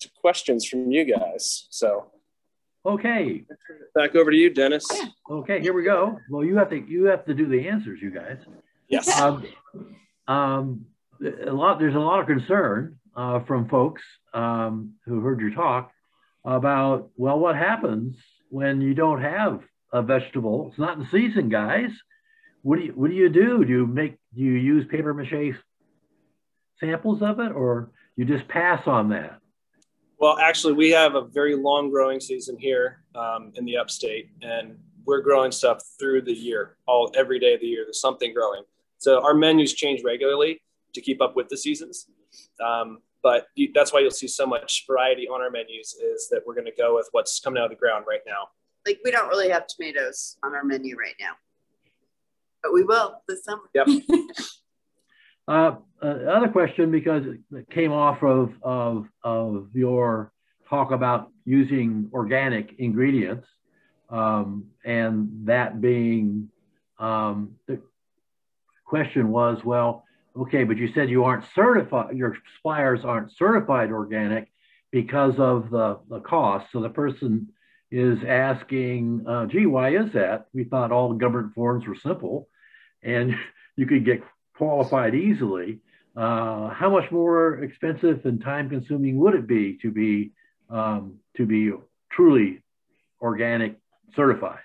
Speaker 3: to questions from you guys. So
Speaker 2: Okay.
Speaker 3: Back over to you, Dennis.
Speaker 2: Okay, here we go. Well, you have to you have to do the answers, you guys.
Speaker 3: Yes. (laughs)
Speaker 2: Um, um, a lot there's a lot of concern uh, from folks um, who heard your talk about well, what happens when you don't have a vegetable? It's not in season, guys. What do you what do you do? Do you make do you use paper mache samples of it, or you just pass on that?
Speaker 3: Well, actually, we have a very long growing season here um, in the upstate, and we're growing stuff through the year, all every day of the year. There's something growing. So our menus change regularly to keep up with the seasons. Um, but you, that's why you'll see so much variety on our menus is that we're going to go with what's coming out of the ground right now.
Speaker 4: Like we don't really have tomatoes on our menu right now, but we will this summer.
Speaker 3: Yep. (laughs)
Speaker 2: Uh, another question, because it came off of, of, of your talk about using organic ingredients, um, and that being um, the question was, well, okay, but you said you aren't certified, your suppliers aren't certified organic because of the, the cost. So the person is asking, uh, gee, why is that? We thought all government forms were simple and (laughs) you could get qualified easily, uh, how much more expensive and time consuming would it be to be um, to be truly organic certified?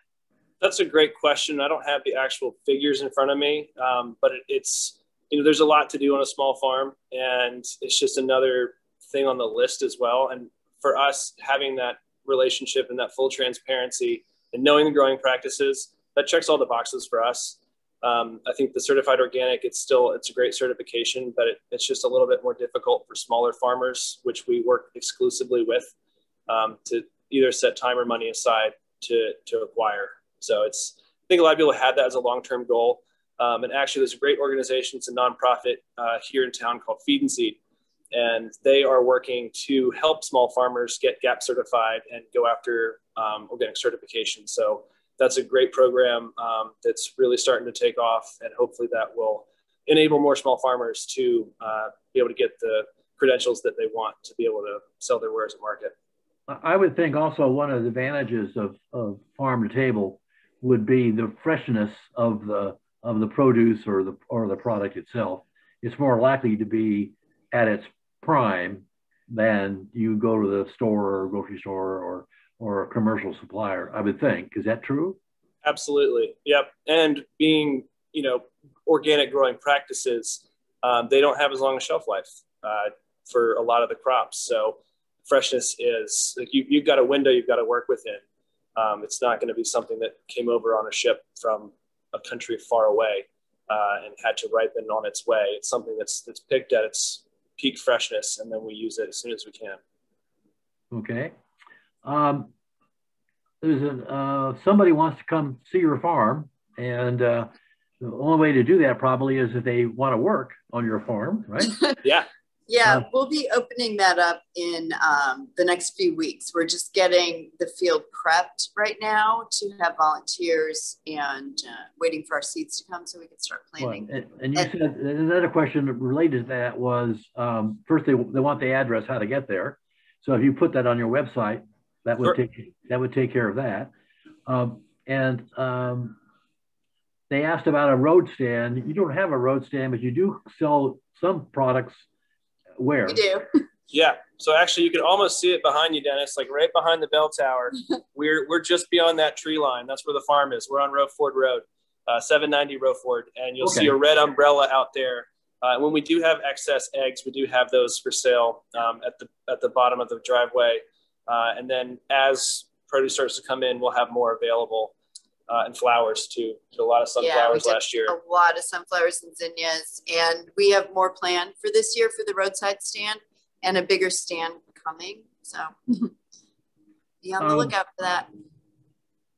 Speaker 3: That's a great question. I don't have the actual figures in front of me, um, but it, it's you know there's a lot to do on a small farm, and it's just another thing on the list as well. And for us, having that relationship and that full transparency and knowing the growing practices, that checks all the boxes for us. Um, I think the certified organic, it's still, it's a great certification, but it, it's just a little bit more difficult for smaller farmers, which we work exclusively with um, to either set time or money aside to, to acquire. So it's, I think a lot of people have that as a long-term goal. Um, and actually there's a great organization, it's a nonprofit uh, here in town called Feed and Seed. And they are working to help small farmers get GAP certified and go after um, organic certification. So that's a great program um, that's really starting to take off, and hopefully that will enable more small farmers to uh, be able to get the credentials that they want to be able to sell their wares at market.
Speaker 2: I would think also one of the advantages of, of farm to table would be the freshness of the of the produce or the or the product itself. It's more likely to be at its prime than you go to the store or grocery store or or a commercial supplier, I would think. Is that true?
Speaker 3: Absolutely. Yep. And being, you know, organic growing practices, um, they don't have as long a shelf life uh, for a lot of the crops. So freshness is like you, you've got a window you've got to work within. Um, it's not going to be something that came over on a ship from a country far away uh, and had to ripen on its way. It's something that's that's picked at its peak freshness, and then we use it as soon as we can.
Speaker 2: Okay. Um, there's a, uh, somebody wants to come see your farm, and uh, the only way to do that probably is if they want to work on your farm, right? (laughs)
Speaker 3: yeah.
Speaker 4: Yeah, uh, we'll be opening that up in um, the next few weeks. We're just getting the field prepped right now to have volunteers and uh, waiting for our seeds to come so we can start planting.
Speaker 2: Well, and, and, you and, said another question related to that was um, first they, they want the address, how to get there. So if you put that on your website, that would sure. take that would take care of that. Um, and um, they asked about a road stand. You don't have a road stand, but you do sell some products. Where?
Speaker 4: We do. (laughs)
Speaker 3: Yeah. So actually, you can almost see it behind you, Dennis, like right behind the bell tower. (laughs) we're we're just beyond that tree line. That's where the farm is. We're on Roe Ford Road, uh, 790 Roe Ford, and you'll okay. see a red umbrella out there. Uh, when we do have excess eggs, we do have those for sale um, at the at the bottom of the driveway. Uh, and then as produce starts to come in, we'll have more available uh, and flowers too. Did a lot of sunflowers yeah, last year.
Speaker 4: A lot of sunflowers and zinnias, and we have more planned for this year for the roadside stand and a bigger stand coming. So (laughs) be on the um, lookout for that.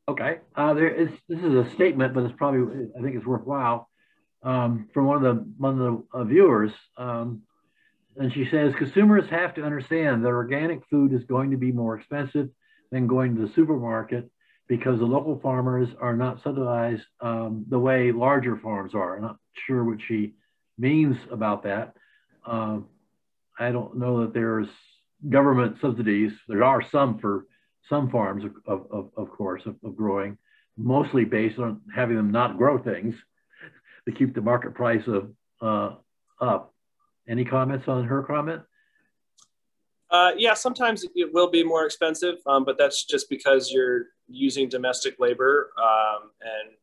Speaker 2: Okay, uh, there is, this is a statement, but it's probably, I think it's worthwhile, um, from one of the, one of the uh, viewers. Um, and she says, consumers have to understand that organic food is going to be more expensive than going to the supermarket because the local farmers are not subsidized um, the way larger farms are. I'm not sure what she means about that. Um, I don't know that there's government subsidies. There are some for some farms, of, of, of course, of, of growing, mostly based on having them not grow things (laughs) to keep the market price of uh, up. Any comments on her comment?
Speaker 3: Uh, yeah, sometimes it will be more expensive, um, but that's just because you're using domestic labor um, and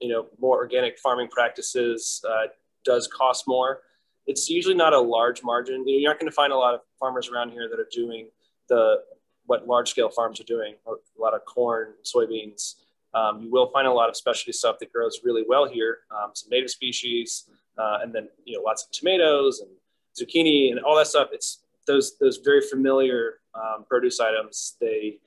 Speaker 3: you know more organic farming practices uh, does cost more. It's usually not a large margin. You're not going to find a lot of farmers around here that are doing the what large scale farms are doing. A lot of corn, soybeans. Um, you will find a lot of specialty stuff that grows really well here. Um, some native species, uh, and then you know lots of tomatoes and zucchini and all that stuff. It's those those very familiar um, produce items. They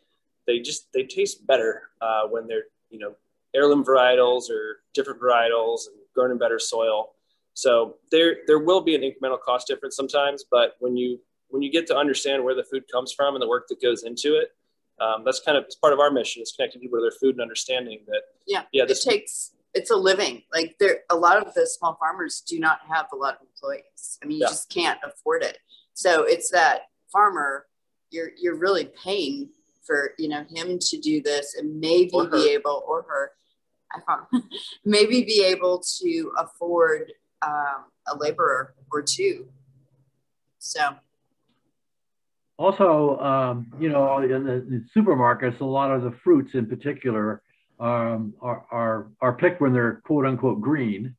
Speaker 3: they just they taste better uh, when they're you know heirloom varietals or different varietals and grown in better soil. So there there will be an incremental cost difference sometimes, but when you when you get to understand where the food comes from and the work that goes into it, um, that's kind of it's part of our mission is connecting people to their food and understanding that.
Speaker 4: Yeah, yeah. This, it takes it's a living. Like there, a lot of the small farmers do not have a lot of employees. I mean, you yeah. just can't afford it. So it's that farmer. You're you're really paying for you know him to do this and maybe be able or her I found (laughs) maybe be able to afford um, a laborer or two. So
Speaker 2: also, um, you know, in the, in supermarkets, a lot of the fruits in particular um, are, are, are picked when they're quote unquote green.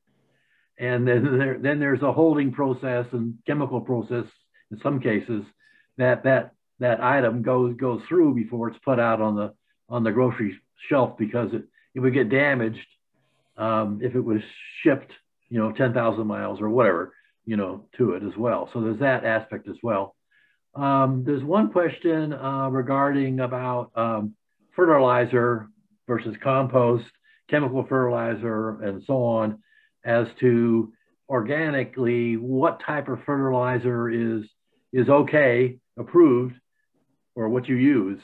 Speaker 2: And then, there, then there's a holding process and chemical process in some cases that that that item goes goes through before it's put out on the on the grocery shelf because it, it would get damaged um, if it was shipped, you know, 10,000 miles or whatever, you know, to it as well. So there's that aspect as well. Um, there's one question uh, regarding about um, fertilizer versus compost, chemical fertilizer, and so on, as to organically what type of fertilizer is is okay, approved, or what you use?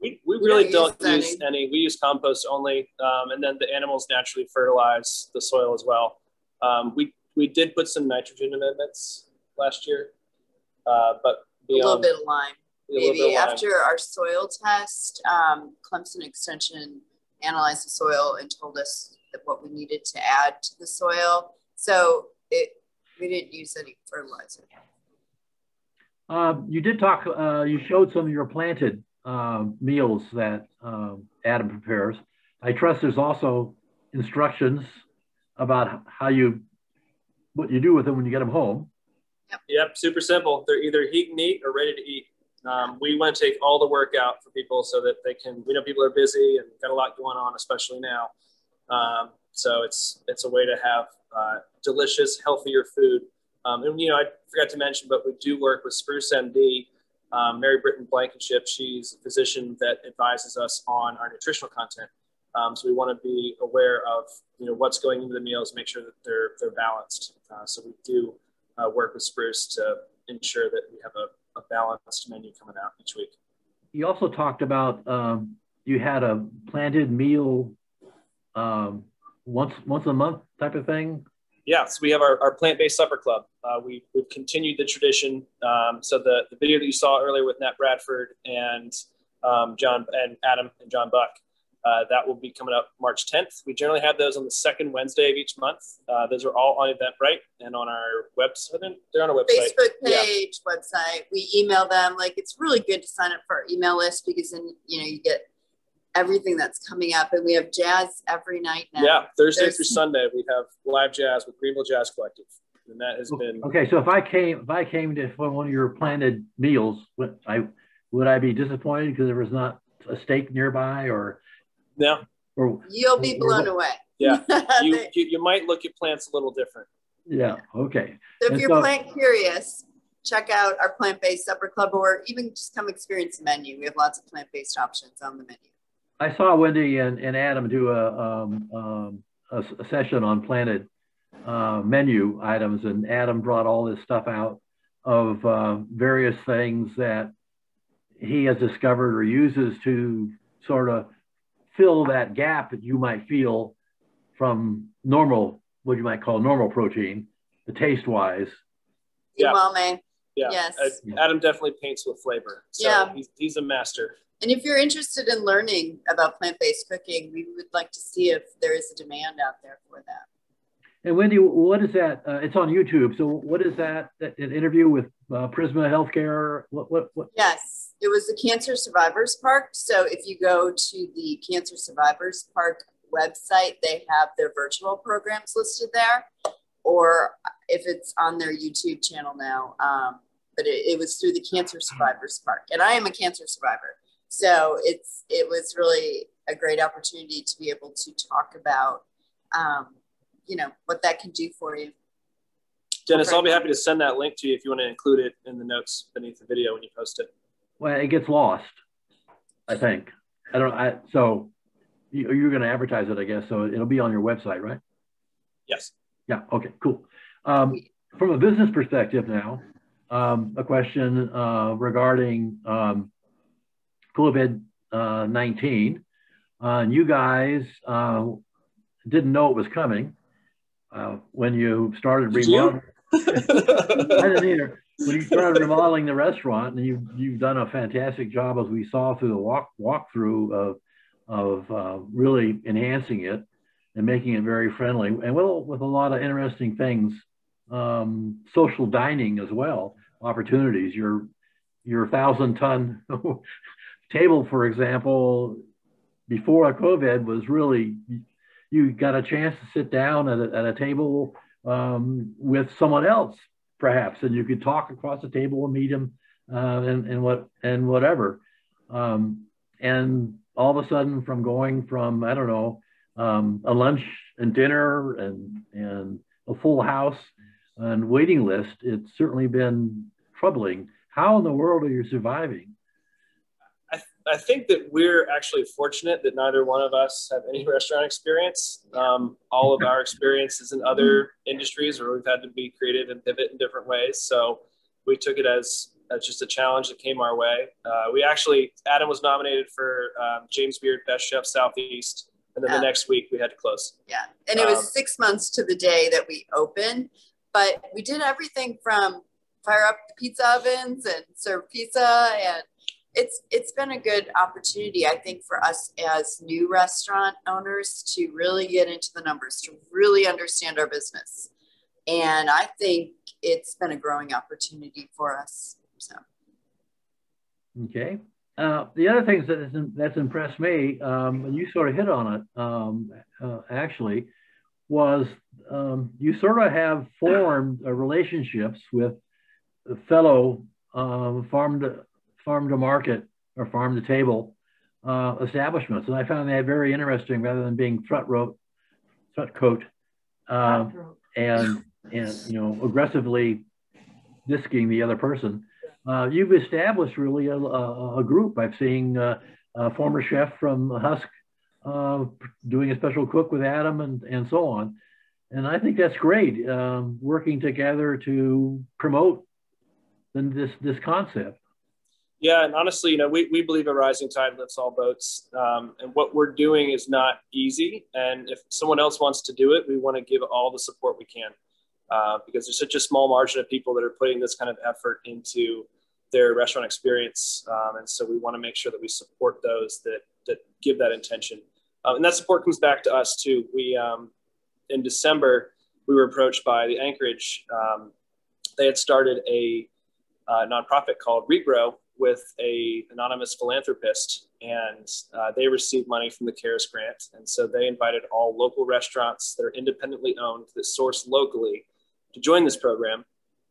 Speaker 3: We, we really we don't, don't use, any. any. We use compost only, um, and then the animals naturally fertilize the soil as well. Um, we we did put some nitrogen amendments last year, uh, but
Speaker 4: beyond, a little bit of lime. Maybe of after lime. our soil test, um, Clemson Extension analyzed the soil and told us that what we needed to add to the soil. So it we didn't use any fertilizer.
Speaker 2: Uh, you did talk, uh, you showed some of your planted uh, meals that um, Adam prepares. I trust there's also instructions about how you, what you do with them when you get them home.
Speaker 3: Yep, yep super simple. They're either heat and eat or ready to eat. Um, we want to take all the work out for people so that they can, we know people are busy and got a lot going on, especially now. Um, so it's, it's a way to have uh, delicious, healthier food um, and you know, I forgot to mention, but we do work with Spruce MD, um, Mary Britton Blankenship. She's a physician that advises us on our nutritional content. Um, so we want to be aware of you know what's going into the meals, make sure that they're they're balanced. Uh, so we do uh, work with Spruce to ensure that we have a, a, balanced menu coming out each week.
Speaker 2: You also talked about um, you had a planted meal um, once once a month type of thing
Speaker 3: yeah, so we have our, our plant-based supper club. Uh, we, we've continued the tradition. Um, so the, the video that you saw earlier with Nat Bradford and um, John and Adam and John Buck, uh, that will be coming up March 10th. We generally have those on the second Wednesday of each month. Uh, those are all on Eventbrite and on our website. They're on our website.
Speaker 4: Facebook page, yeah. website. We email them. Like it's really good to sign up for our email list because then you know you get everything that's coming up. And we have jazz every night now.
Speaker 3: Yeah, Thursday There's... through Sunday we have live jazz with Greenville Jazz Collective. And that has been
Speaker 2: okay. So if I came, if I came to one of your planted meals, would I would I be disappointed because there was not a steak nearby, or
Speaker 3: no?
Speaker 4: Or you'll be blown or, away.
Speaker 3: Yeah, (laughs) you, you, you might look at plants a little different.
Speaker 2: Yeah. Okay.
Speaker 4: So if and you're so, plant curious, check out our plant-based supper club, or even just come experience the menu. We have lots of plant-based options on the menu.
Speaker 2: I saw Wendy and, and Adam do a, um, um, a, a, session on planted uh, menu items, and Adam brought all this stuff out of uh, various things that he has discovered or uses to sort of fill that gap that you might feel from normal, what you might call normal protein, the taste wise.
Speaker 4: Yeah. Umami.
Speaker 3: Yeah.
Speaker 4: Yes.
Speaker 3: Uh, Adam definitely paints with flavor. So yeah. He's, he's a master.
Speaker 4: And if you're interested in learning about plant based cooking, we would like to see if there is a demand out there for that.
Speaker 2: And Wendy, what is that? Uh, it's on YouTube. So what is that? An interview with uh, Prisma Healthcare? What, what, what?
Speaker 4: Yes, it was the Cancer Survivors Park. So if you go to the Cancer Survivors Park website, they have their virtual programs listed there. Or if it's on their YouTube channel now, um, but it, it was through the Cancer Survivors Park. And I am a cancer survivor. So it's it was really a great opportunity to be able to talk about um, you know what that can do for you.
Speaker 3: Dennis, I'll be happy to send that link to you if you want to include it in the notes beneath the video when you post it.
Speaker 2: Well, it gets lost, I think. I don't. I so you, you're going to advertise it, I guess. So it'll be on your website, right?
Speaker 3: Yes.
Speaker 2: Yeah. Okay. Cool. Um, from a business perspective, now, um, a question uh, regarding um, COVID uh, 19. Uh, you guys uh, didn't know it was coming uh, when you started remodeling. (laughs) I didn't either. When you started remodeling the restaurant, and you you've done a fantastic job as we saw through the walk walkthrough of of uh, really enhancing it and making it very friendly, and with with a lot of interesting things, um, social dining as well, opportunities. Your your thousand ton (laughs) table, for example, before COVID was really you got a chance to sit down at a, at a table um, with someone else, perhaps, and you could talk across the table and meet them uh, and, and what and whatever. Um, and all of a sudden, from going from I don't know um, a lunch and dinner and and a full house and waiting list, it's certainly been troubling. How in the world are you surviving?
Speaker 3: I think that we're actually fortunate that neither one of us have any (laughs) restaurant experience. Um, all of our experiences in other industries where we've had to be creative and pivot in different ways. So we took it as, as just a challenge that came our way. Uh, we actually, Adam was nominated for um, James Beard Best Chef Southeast. And then yeah. the next week we had to close.
Speaker 4: Yeah. And it was um, six months to the day that we opened, but we did everything from fire up the pizza ovens and serve pizza and it's it's been a good opportunity i think for us as new restaurant owners to really get into the numbers to really understand our business. And i think it's been a growing opportunity for us so.
Speaker 2: Okay. Uh, the other things that is, that's impressed me um, and you sort of hit on it um, uh, actually was um, you sort of have formed uh, relationships with fellow uh, farm to farm to market or farm to table uh, establishments. And I found that very interesting rather than being front row, front coat uh, and, and, you know, aggressively disking the other person. Uh, you've established really a, a, a group. I've seen uh, a former chef from Husk uh, doing a special cook with Adam and, and so on. And I think that's great, um, working together to promote this, this concept.
Speaker 3: Yeah, and honestly, you know, we, we believe a rising tide lifts all boats. Um, and what we're doing is not easy. And if someone else wants to do it, we want to give all the support we can uh, because there's such a small margin of people that are putting this kind of effort into their restaurant experience. Um, and so we want to make sure that we support those that, that give that intention. Um, and that support comes back to us too. We, um, in December, we were approached by the Anchorage. Um, they had started a uh, nonprofit called Regrow, with a anonymous philanthropist and uh, they received money from the CARES grant. And so they invited all local restaurants that are independently owned that source locally to join this program.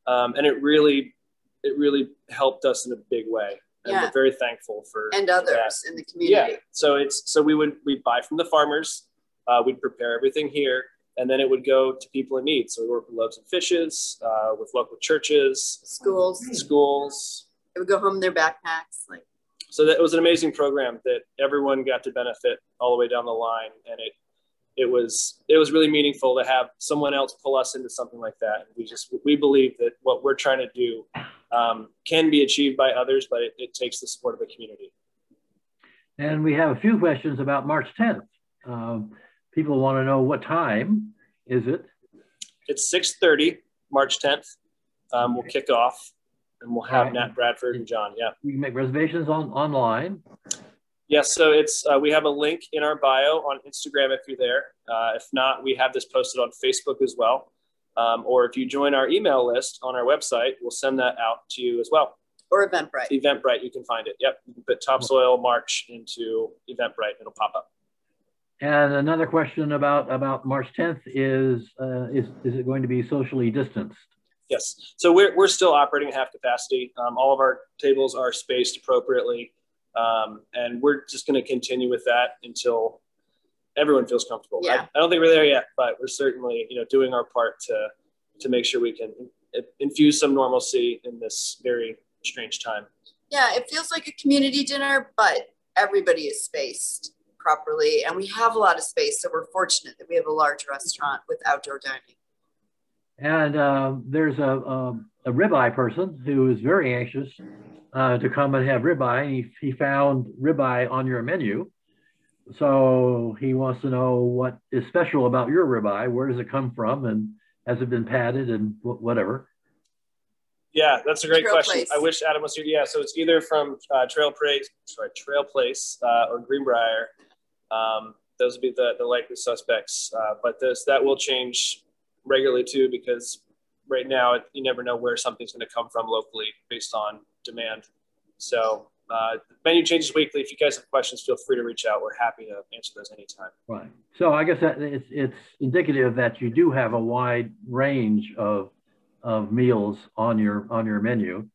Speaker 3: Um, and it really, it really helped us in a big way. And yeah. we're very thankful for
Speaker 4: and others
Speaker 3: that.
Speaker 4: in the community.
Speaker 3: Yeah. So it's so we would we buy from the farmers, uh, we'd prepare everything here, and then it would go to people in need. So we work with Loaves and Fishes, uh, with local churches,
Speaker 4: schools,
Speaker 3: schools,
Speaker 4: they would go home in their backpacks. Like
Speaker 3: so that was an amazing program that everyone got to benefit all the way down the line, and it it was it was really meaningful to have someone else pull us into something like that. We just we believe that what we're trying to do um, can be achieved by others, but it, it, takes the support of the community.
Speaker 2: And we have a few questions about March 10th. Um, people want to know what time is it?
Speaker 3: It's 6:30, March 10th. Um, we'll kick off, and we'll have right. Nat Bradford and John. Yeah,
Speaker 2: you can make reservations on online.
Speaker 3: Yes, so it's uh, we have a link in our bio on Instagram if you're there. Uh, if not, we have this posted on Facebook as well. Um, or if you join our email list on our website, we'll send that out to you as well.
Speaker 4: Or Eventbrite.
Speaker 3: Eventbrite, you can find it. Yep, you can put Topsoil March into Eventbrite, it'll pop up.
Speaker 2: And another question about about March 10th is uh, is is it going to be socially distanced?
Speaker 3: Yes, so we're we're still operating at half capacity. Um, all of our tables are spaced appropriately. Um, and we're just going to continue with that until everyone feels comfortable. Yeah. I, I, don't think we're there yet, but we're certainly, you know, doing our part to to make sure we can infuse some normalcy in this very strange time.
Speaker 4: Yeah, it feels like a community dinner, but everybody is spaced properly, and we have a lot of space, so we're fortunate that we have a large restaurant with outdoor dining.
Speaker 2: And uh, there's a, a, a ribeye person who is very anxious uh, to come and have ribeye. He, he found ribeye on your menu. So he wants to know what is special about your ribeye. Where does it come from? And has it been padded and whatever?
Speaker 3: Yeah, that's a great Trail question. Place. I wish Adam was here. Yeah, so it's either from uh, Trail Place, sorry, Trail Place uh, or Greenbrier. Um, those would be the, the likely suspects. Uh, but this that will change regularly too because right now you never know where something's going to come from locally based on demand. So uh, menu changes weekly. If you guys have questions, feel free to reach out. We're happy to answer those anytime.
Speaker 2: Right. So I guess that it's, it's indicative that you do have a wide range of, of meals on your on your menu,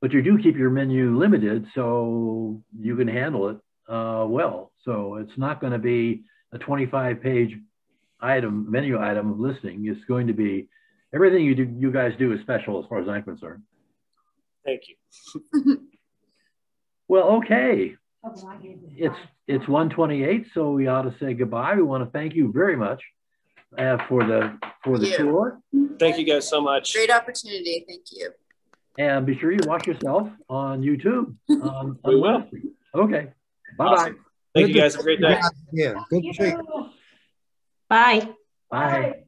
Speaker 2: but you do keep your menu limited so you can handle it uh, well. So it's not going to be a 25 page item menu item of listing. is going to be everything you do. You guys do is special as far as I'm concerned.
Speaker 3: Thank you. (laughs)
Speaker 2: well, okay. It's it's 128, so we ought to say goodbye. We want to thank you very much uh, for the for the tour.
Speaker 3: Thank you guys so much.
Speaker 4: Great opportunity. Thank you.
Speaker 2: And be sure you watch yourself on YouTube. Um, (laughs)
Speaker 3: we will.
Speaker 2: Okay. Bye
Speaker 3: awesome. Thank good you guys. Have a great day.
Speaker 9: Yeah. Good to see you.
Speaker 10: Bye.
Speaker 2: Bye.